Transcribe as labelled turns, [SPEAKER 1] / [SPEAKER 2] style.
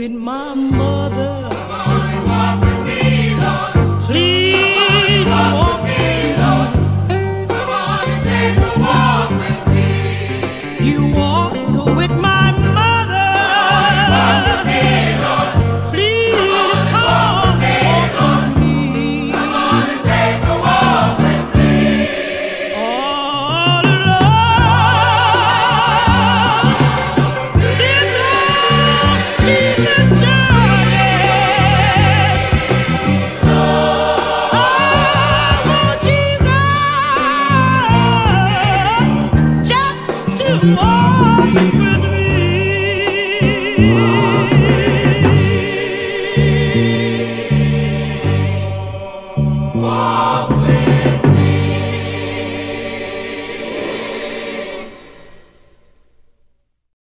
[SPEAKER 1] with my mother. Thank you.